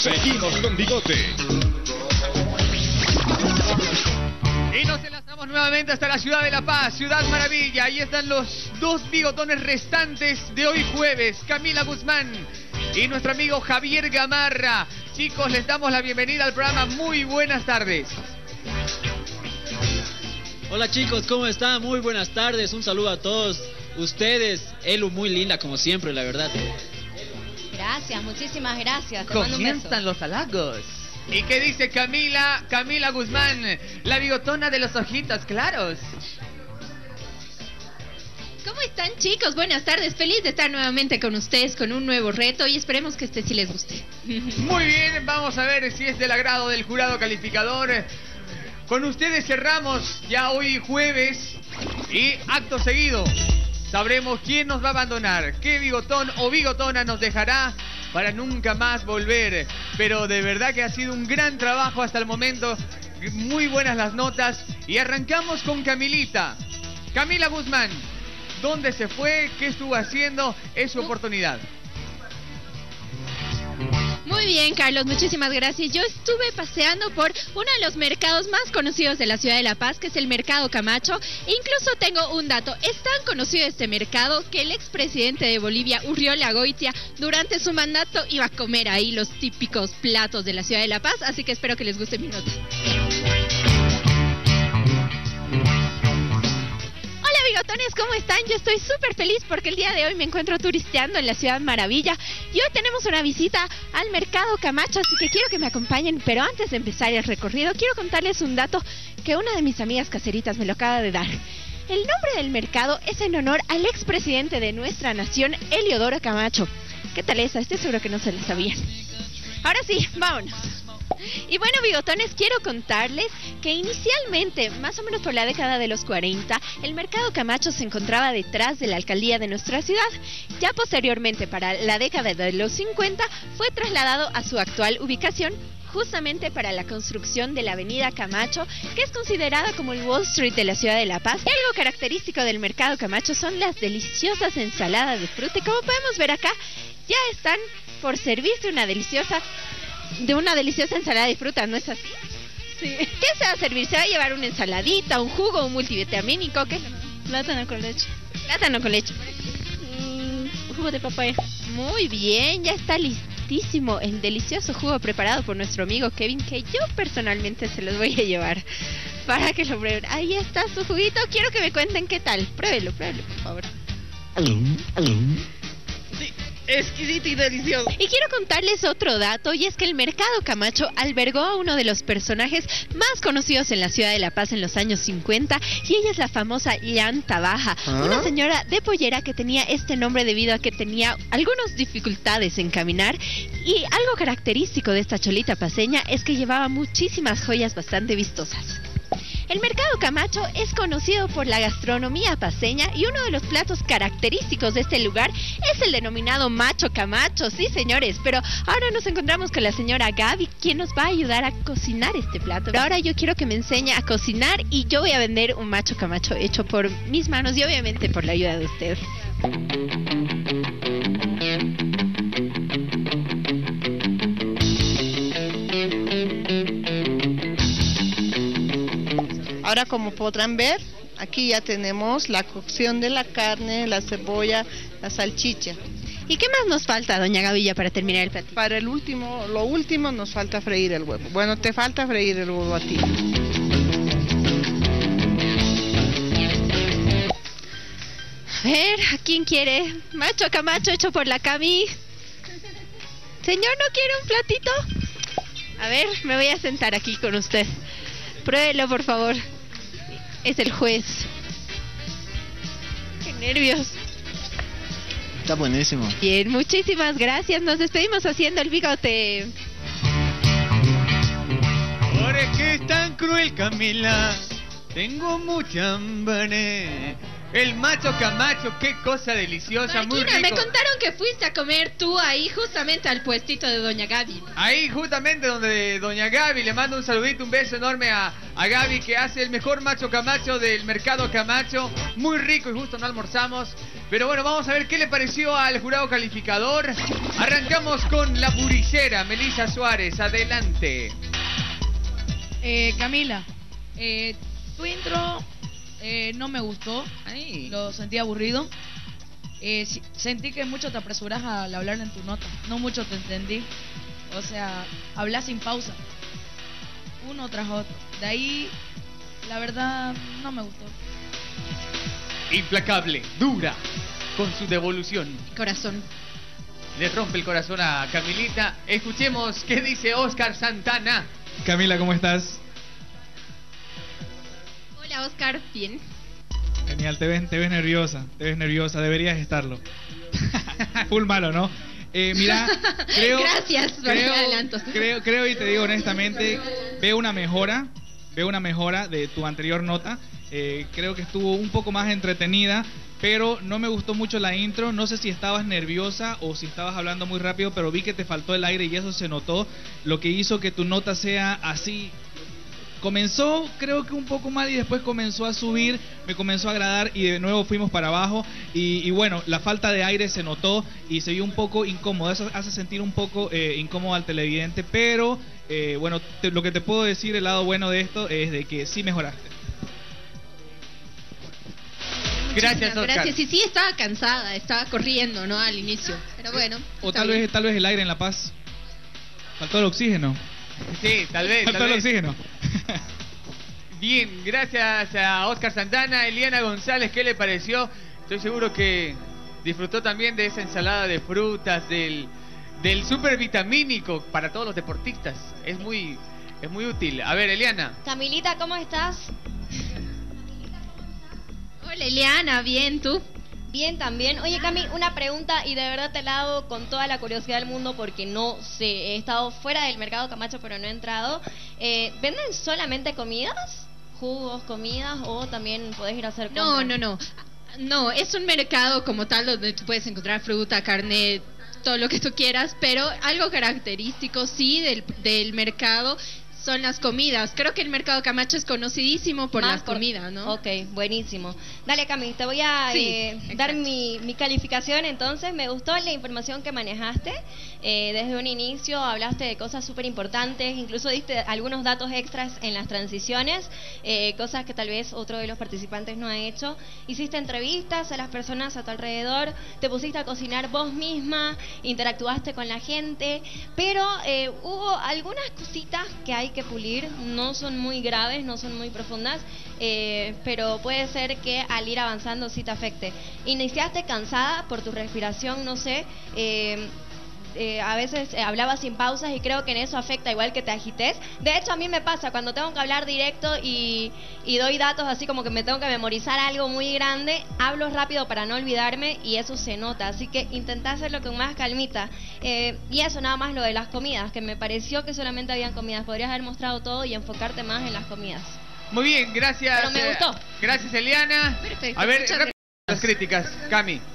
Seguimos con Bigote. Y nos enlazamos nuevamente hasta la ciudad de La Paz, Ciudad Maravilla. Ahí están los dos bigotones restantes de hoy jueves, Camila Guzmán y nuestro amigo Javier Gamarra. Chicos, les damos la bienvenida al programa. Muy buenas tardes. Hola chicos, ¿cómo están? Muy buenas tardes. Un saludo a todos ustedes. Elu, muy linda como siempre, la verdad. Gracias, muchísimas gracias. Te. Comienzan los halagos. ¿Y qué dice Camila, Camila Guzmán, la bigotona de los ojitos claros? ¿Cómo están chicos? Buenas tardes. Feliz de estar nuevamente con ustedes con un nuevo reto y esperemos que este sí les guste. Muy bien, vamos a ver si es del agrado del jurado calificador. Con ustedes cerramos ya hoy jueves y acto seguido sabremos quién nos va a abandonar, qué bigotón o bigotona nos dejará para nunca más volver. Pero de verdad que ha sido un gran trabajo hasta el momento, muy buenas las notas y arrancamos con Camilita. Camila Guzmán, ¿dónde se fue? ¿Qué estuvo haciendo? Es su oportunidad. Muy bien, Carlos, muchísimas gracias. Yo estuve paseando por uno de los mercados más conocidos de la ciudad de La Paz, que es el Mercado Camacho. Incluso tengo un dato. Es tan conocido este mercado que el expresidente de Bolivia, Urriola Goitia, durante su mandato iba a comer ahí los típicos platos de la ciudad de La Paz. Así que espero que les guste mi nota. Hola bigotones, ¿cómo están? Yo estoy súper feliz porque el día de hoy me encuentro turisteando en la ciudad maravilla y hoy tenemos una visita al mercado Camacho, así que quiero que me acompañen, pero antes de empezar el recorrido quiero contarles un dato que una de mis amigas caseritas me lo acaba de dar. El nombre del mercado es en honor al expresidente de nuestra nación, Eliodoro Camacho. ¿Qué tal esa? Estoy seguro que no se la sabían. Ahora sí, vámonos. Y bueno, bigotones, quiero contarles que inicialmente, más o menos por la década de los 40, el mercado Camacho se encontraba detrás de la alcaldía de nuestra ciudad. Ya posteriormente, para la década de los 50, fue trasladado a su actual ubicación justamente para la construcción de la avenida Camacho, que es considerada como el Wall Street de la ciudad de La Paz. Y algo característico del mercado Camacho son las deliciosas ensaladas de fruta. Como podemos ver acá, ya están por servirse una deliciosa de una deliciosa ensalada de fruta, ¿no es así? Sí. ¿Qué se va a servir? ¿Se va a llevar una ensaladita, un jugo, un multivitamínico? ¿Qué? Plátano con leche. Plátano con leche. Mm, jugo de papaya. Muy bien, ya está listísimo el delicioso jugo preparado por nuestro amigo Kevin, que yo personalmente se los voy a llevar para que lo prueben. Ahí está su juguito, quiero que me cuenten qué tal. Pruébelo, pruébelo, por favor. Exquisito y delicioso. Y quiero contarles otro dato, y es que el Mercado Camacho albergó a uno de los personajes más conocidos en la ciudad de La Paz en los años 50, y ella es la famosa Llanta Baja, una señora de pollera que tenía este nombre debido a que tenía algunas dificultades en caminar, y algo característico de esta cholita paseña es que llevaba muchísimas joyas bastante vistosas. El mercado Camacho es conocido por la gastronomía paseña y uno de los platos característicos de este lugar es el denominado macho Camacho, sí señores, pero ahora nos encontramos con la señora Gaby, quien nos va a ayudar a cocinar este plato. Pero ahora yo quiero que me enseñe a cocinar y yo voy a vender un macho Camacho hecho por mis manos y obviamente por la ayuda de ustedes. Ahora como podrán ver, aquí ya tenemos la cocción de la carne, la cebolla, la salchicha. ¿Y qué más nos falta, doña Gavilla, para terminar el platillo? Para el último, lo último nos falta freír el huevo. Bueno, te falta freír el huevo a ti. A ver, ¿a quién quiere? Macho Camacho hecho por la Cami. Señor, ¿no quiere un platito? A ver, me voy a sentar aquí con usted. Pruébelo, por favor. Es el juez. Qué nervios. Está buenísimo. Bien, muchísimas gracias. Nos despedimos haciendo el bigote. Ahora que es tan cruel, Camila, tengo mucha hambre. El macho camacho, qué cosa deliciosa, muy Marquina, me rico. contaron que fuiste a comer tú ahí justamente al puestito de Doña Gaby. Ahí justamente donde doña Gaby, le mando un saludito, un beso enorme a, a Gaby que hace el mejor macho camacho del mercado camacho, muy rico y justo no almorzamos. Pero bueno, vamos a ver qué le pareció al jurado calificador. Arrancamos con la buricera, Melissa Suárez. Adelante. Eh, Camila, eh, tu intro eh, no me gustó, lo sentí aburrido. Eh, si- sentí que mucho te apresuras al hablar en tu nota, no mucho te entendí. O sea, hablas sin pausa, uno tras otro. De ahí, la verdad, no me gustó. Implacable, dura, con su devolución. Corazón. Le rompe el corazón a Camilita. Escuchemos qué dice Oscar Santana. Camila, ¿cómo estás? Hola, Oscar. Bien. Genial, te ves, te ves nerviosa, te ves nerviosa, deberías estarlo. Full malo, ¿no? Eh, mira, creo, Gracias por creo, el adelanto. creo, creo y te digo honestamente, veo una mejora, veo una mejora de tu anterior nota. Eh, creo que estuvo un poco más entretenida, pero no me gustó mucho la intro. No sé si estabas nerviosa o si estabas hablando muy rápido, pero vi que te faltó el aire y eso se notó, lo que hizo que tu nota sea así comenzó creo que un poco mal y después comenzó a subir, me comenzó a agradar y de nuevo fuimos para abajo y, y bueno, la falta de aire se notó y se vio un poco incómodo, eso hace sentir un poco eh, incómodo al televidente, pero eh, bueno, te- lo que te puedo decir, el lado bueno de esto es de que sí mejoraste. Gracias, Oscar. Gracias. Y sí, estaba cansada, estaba corriendo, ¿no? Al inicio. Pero bueno. O tal bien. vez, tal vez el aire en La Paz. Faltó el oxígeno. Sí, tal vez. Faltó Tal el vez. oxígeno. Bien, gracias a Oscar Santana, Eliana González, ¿qué le pareció? Estoy seguro que disfrutó también de esa ensalada de frutas, del, super vitamínico para todos los deportistas. Es muy, es muy útil. A ver, Eliana. Camilita, ¿cómo estás? Hola, Eliana. Bien, ¿tú? Bien también. Oye, Cami, una pregunta y de verdad te la hago con toda la curiosidad del mundo porque no sé, he estado fuera del mercado Camacho pero no he entrado. Eh, ¿Venden solamente comidas? ¿Jugos, comidas o también podés ir a hacer No, no, no. No, es un mercado como tal donde tú puedes encontrar fruta, carne, todo lo que tú quieras, pero algo característico sí del, del mercado son las comidas. Creo que el mercado Camacho es conocidísimo por Más las por- comidas, ¿no? Ok, buenísimo. Dale, Cami, te voy a Sí, eh, dar mi, mi calificación. Entonces, me gustó la información que manejaste. Eh, desde un inicio hablaste de cosas súper importantes, incluso diste algunos datos extras en las transiciones, eh, cosas que tal vez otro de los participantes no ha hecho. Hiciste entrevistas a las personas a tu alrededor, te pusiste a cocinar vos misma, interactuaste con la gente, pero eh, hubo algunas cositas que hay que pulir, no son muy graves, no son muy profundas, eh, pero puede ser que al ir avanzando sí te afecte. Iniciaste cansada por tu respiración, no sé. eh, eh, a veces eh, hablaba sin pausas y creo que en eso afecta igual que te agites. De hecho, a mí me pasa cuando tengo que hablar directo y, y doy datos así como que me tengo que memorizar algo muy grande, hablo rápido para no olvidarme y eso se nota. Así que intenta hacerlo con más calmita. Eh, y eso nada más lo de las comidas, que me pareció que solamente habían comidas. Podrías haber mostrado todo y enfocarte más en las comidas. Muy bien, gracias. Pero me eh, gustó. Gracias, Eliana. Perfecto, A ver, las críticas, Cami.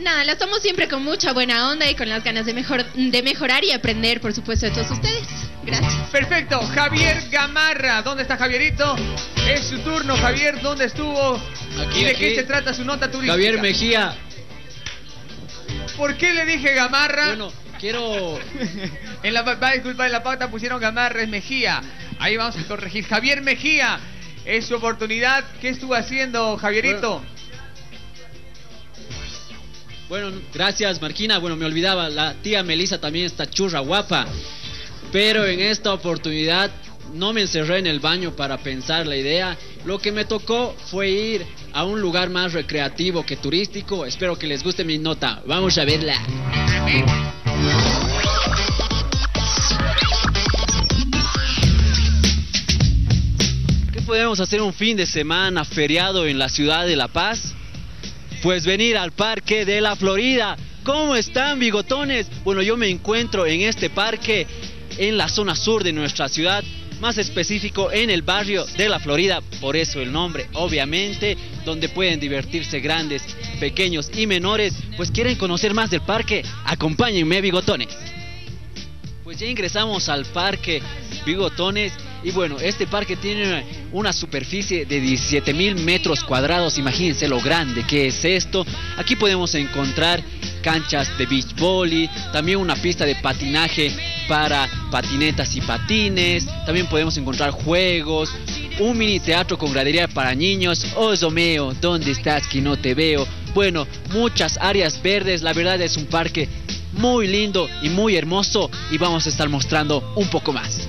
Nada, la estamos siempre con mucha buena onda y con las ganas de, mejor, de mejorar y aprender, por supuesto, de todos ustedes. Gracias. Perfecto, Javier Gamarra. ¿Dónde está Javierito? Es su turno, Javier. ¿Dónde estuvo? Aquí, ¿Y de aquí. qué se trata su nota turística? Javier Mejía. ¿Por qué le dije Gamarra? Bueno, quiero en la va, disculpa, en la pauta pusieron Gamarra es Mejía. Ahí vamos a corregir. Javier Mejía. Es su oportunidad. ¿Qué estuvo haciendo Javierito? Bueno, gracias Marquina. Bueno, me olvidaba, la tía Melissa también está churra guapa. Pero en esta oportunidad no me encerré en el baño para pensar la idea. Lo que me tocó fue ir a un lugar más recreativo que turístico. Espero que les guste mi nota. Vamos a verla. ¿Qué podemos hacer un fin de semana feriado en la ciudad de La Paz? Pues venir al Parque de la Florida. ¿Cómo están, bigotones? Bueno, yo me encuentro en este parque en la zona sur de nuestra ciudad, más específico en el barrio de la Florida, por eso el nombre, obviamente, donde pueden divertirse grandes, pequeños y menores. Pues quieren conocer más del parque, acompáñenme, bigotones. Pues ya ingresamos al parque Bigotones Y bueno, este parque tiene una superficie de 17 mil metros cuadrados. Imagínense lo grande que es esto. Aquí podemos encontrar canchas de beach volley, también una pista de patinaje para patinetas y patines. También podemos encontrar juegos, un mini teatro con gradería para niños. Oh, Zomeo, ¿dónde estás que no te veo? Bueno, muchas áreas verdes. La verdad es un parque muy lindo y muy hermoso y vamos a estar mostrando un poco más.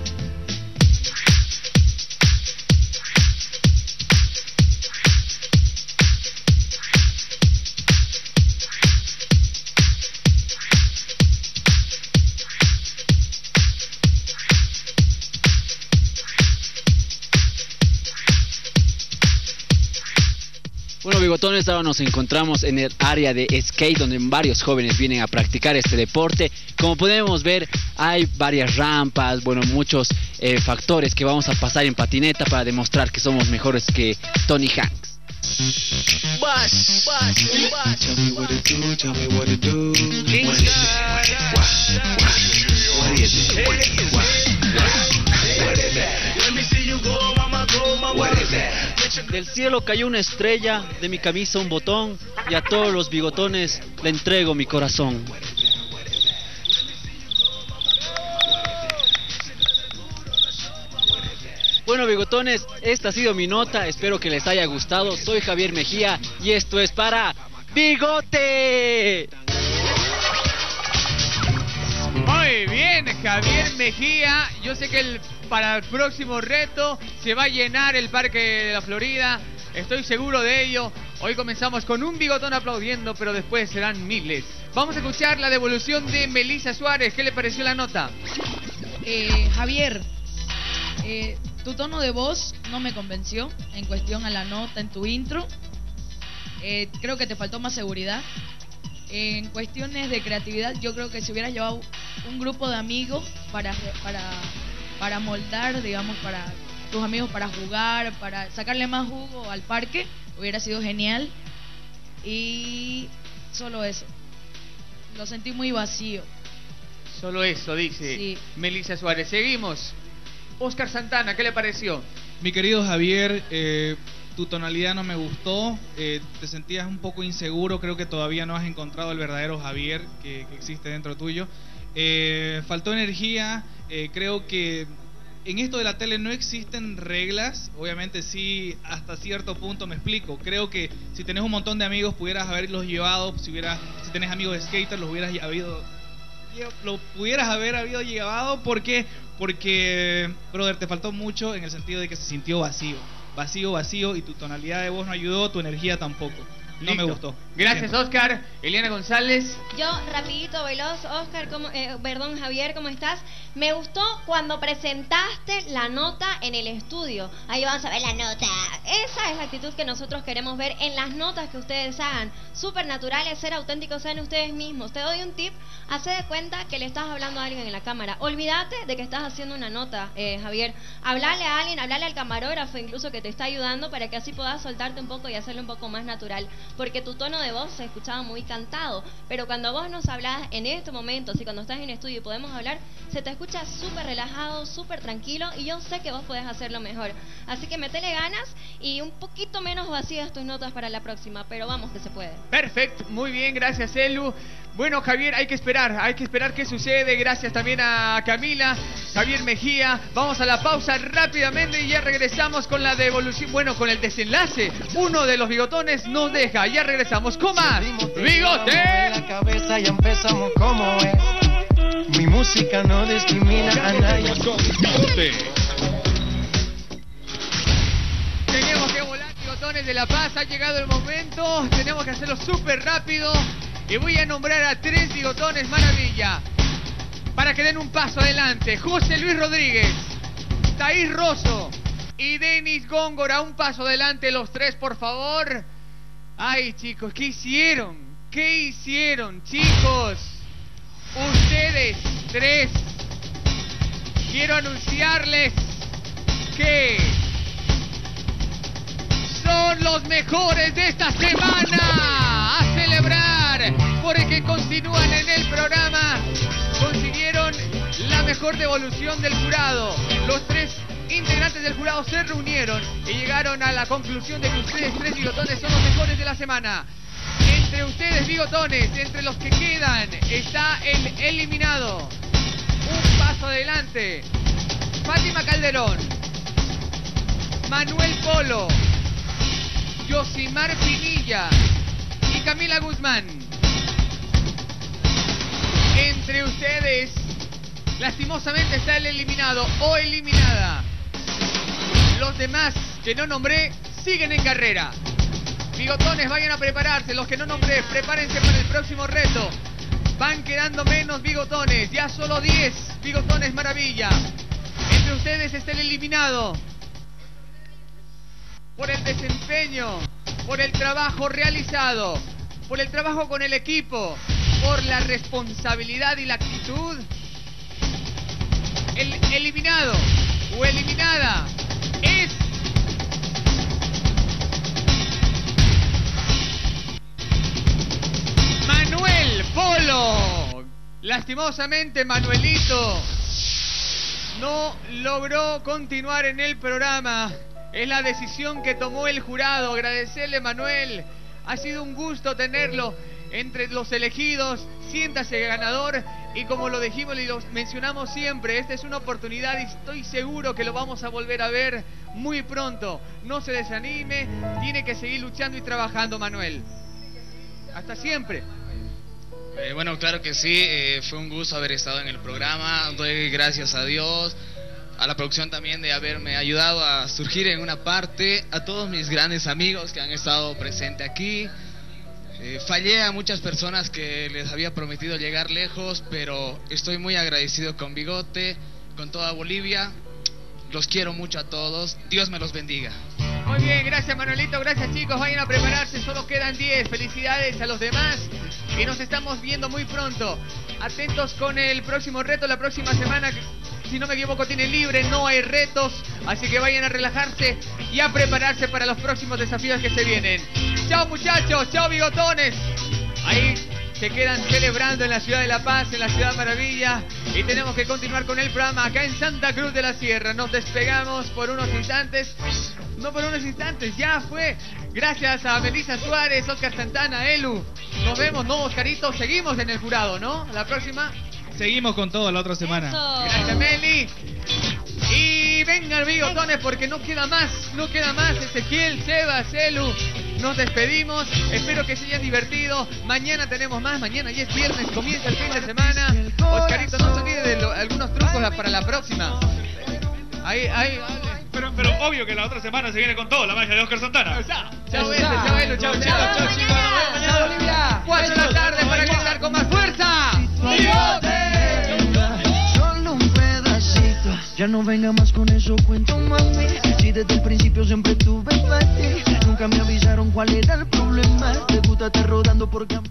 Bigotones, ahora nos encontramos en el área de skate donde varios jóvenes vienen a practicar este deporte. Como podemos ver, hay varias rampas, bueno, muchos eh, factores que vamos a pasar en patineta para demostrar que somos mejores que Tony Hanks. Del cielo cayó una estrella, de mi camisa un botón, y a todos los bigotones le entrego mi corazón. Bueno, bigotones, esta ha sido mi nota, espero que les haya gustado. Soy Javier Mejía y esto es para Bigote. Muy bien, Javier Mejía. Yo sé que el, para el próximo reto se va a llenar el Parque de la Florida. Estoy seguro de ello. Hoy comenzamos con un bigotón aplaudiendo, pero después serán miles. Vamos a escuchar la devolución de Melissa Suárez. ¿Qué le pareció la nota? Eh, Javier, eh, tu tono de voz no me convenció en cuestión a la nota en tu intro. Eh, creo que te faltó más seguridad. En cuestiones de creatividad, yo creo que si hubieras llevado un grupo de amigos para, para, para moldar, digamos, para tus amigos para jugar, para sacarle más jugo al parque, hubiera sido genial. Y solo eso. Lo sentí muy vacío. Solo eso, dice Sí. Melissa Suárez. Seguimos. Oscar Santana, ¿qué le pareció? Mi querido Javier, eh, tu tonalidad no me gustó, eh, te sentías un poco inseguro, creo que todavía no has encontrado el verdadero Javier que, existe dentro tuyo. Eh, faltó energía, eh, creo que en esto de la tele no existen reglas, obviamente sí, hasta cierto punto me explico. Creo que si tenés un montón de amigos pudieras haberlos llevado, si, hubieras, si tenés amigos de skaters los hubieras habido lo pudieras haber habido llevado porque porque brother te faltó mucho en el sentido de que se sintió vacío vacío vacío y tu tonalidad de voz no ayudó tu energía tampoco no me gustó Gracias. Oscar. Eliana González. Yo, rapidito, veloz, Oscar, ¿cómo- eh, perdón, Javier, ¿cómo estás? Me gustó cuando presentaste la nota en el estudio. Ahí vamos a ver la nota. Esa es la actitud que nosotros queremos ver en las notas que ustedes hagan. Súper naturales, ser auténticos, sean ustedes mismos. Te doy un tip, hace de cuenta que le estás hablando a alguien en la cámara. Olvídate de que estás haciendo una nota, eh, Javier. Hablarle a alguien, hablarle al camarógrafo incluso que te está ayudando para que así puedas soltarte un poco y hacerlo un poco más natural. Porque tu tono de voz se escuchaba muy cantado. Pero cuando vos nos hablas en estos momentos y cuando estás en estudio y podemos hablar, se te escucha súper relajado, súper tranquilo y yo sé que vos podés hacerlo mejor. Así que metele ganas y un poquito menos vacías tus notas para la próxima, pero vamos que se puede. Perfecto, muy bien, gracias Elu. Bueno, Javier, hay que esperar, hay que esperar qué sucede. Gracias también a Camila, Javier Mejía. Vamos a la pausa rápidamente y ya regresamos con la devolución, bueno, con el desenlace. Uno de los bigotones nos deja, ya regresamos con más. ¡Bigote! la cabeza ya empezamos como es. Mi música no discrimina a nadie. Tenemos que volar, bigotones de La Paz. Ha llegado el momento. Tenemos que hacerlo súper rápido. Y voy a nombrar a tres bigotones maravilla. Para que den un paso adelante. José Luis Rodríguez, Taís Rosso y Denis Góngora. Un paso adelante los tres, por favor. Ay, chicos, ¿qué hicieron? ¿Qué hicieron, chicos? Ustedes tres. Quiero anunciarles que son los mejores de esta semana a celebrar porque continúan en el programa consiguieron la mejor devolución del jurado. Los tres integrantes del jurado se reunieron y llegaron a la conclusión de que ustedes tres bigotones son los mejores de la semana. Entre ustedes bigotones, entre los que quedan, está el eliminado. Un paso adelante. Fátima Calderón. Manuel Polo. Yosimar Pinilla. Y Camila Guzmán. Entre ustedes, lastimosamente está el eliminado o eliminada. Los demás que no nombré siguen en carrera. Bigotones, vayan a prepararse. Los que no nombré, prepárense para el próximo reto. Van quedando menos bigotones. Ya solo 10 bigotones maravilla. Entre ustedes está el eliminado. Por el desempeño, por el trabajo realizado, por el trabajo con el equipo, por la responsabilidad y la actitud. El eliminado o eliminada Lastimosamente Manuelito no logró continuar en el programa. Es la decisión que tomó el jurado. Agradecerle Manuel. Ha sido un gusto tenerlo entre los elegidos. Siéntase ganador y como lo dijimos y lo mencionamos siempre, esta es una oportunidad y estoy seguro que lo vamos a volver a ver muy pronto. No se desanime, tiene que seguir luchando y trabajando Manuel. Hasta siempre. Eh, bueno, claro que sí, eh, fue un gusto haber estado en el programa, doy gracias a Dios, a la producción también de haberme ayudado a surgir en una parte, a todos mis grandes amigos que han estado presentes aquí. Eh, fallé a muchas personas que les había prometido llegar lejos, pero estoy muy agradecido con Bigote, con toda Bolivia. Los quiero mucho a todos. Dios me los bendiga. Muy bien, gracias Manuelito, gracias chicos, vayan a prepararse, solo quedan 10. Felicidades a los demás y nos estamos viendo muy pronto. Atentos con el próximo reto la próxima semana. Si no me equivoco, tiene libre, no hay retos. Así que vayan a relajarse y a prepararse para los próximos desafíos que se vienen. Chao muchachos, chao bigotones. Ahí se quedan celebrando en la ciudad de La Paz, en la ciudad maravilla. Y tenemos que continuar con el programa acá en Santa Cruz de la Sierra. Nos despegamos por unos instantes. No por unos instantes, ya fue. Gracias a Melissa Suárez, Oscar Santana, Elu. Nos vemos, no, Oscarito. Seguimos en el jurado, ¿no? La próxima. Seguimos con todo la otra semana. Gracias, Meli. Y vengan, bigotones, porque no queda más, no queda más. Ezequiel, Sebas, Elu. Nos despedimos. Espero que se hayan divertido. Mañana tenemos más. Mañana ya es viernes, comienza el fin de semana. Oscarito, no se olvide de lo- algunos trucos para la próxima. Ahí, ahí. Pero, pero obvio que la otra semana se viene con todo, la magia de Oscar Santana. Chao, Eze, chao, Elu, chao, chao, chao, chicos. Mañana. Bolivia. 4 de la tarde para gritar con más fuerza. Solo un pedacito. Ya no venga más con eso, cuento mami. Si desde el principio siempre tuve para ti. Nunca me avisaron cuál era el problema. Te gusta estar rodando por camas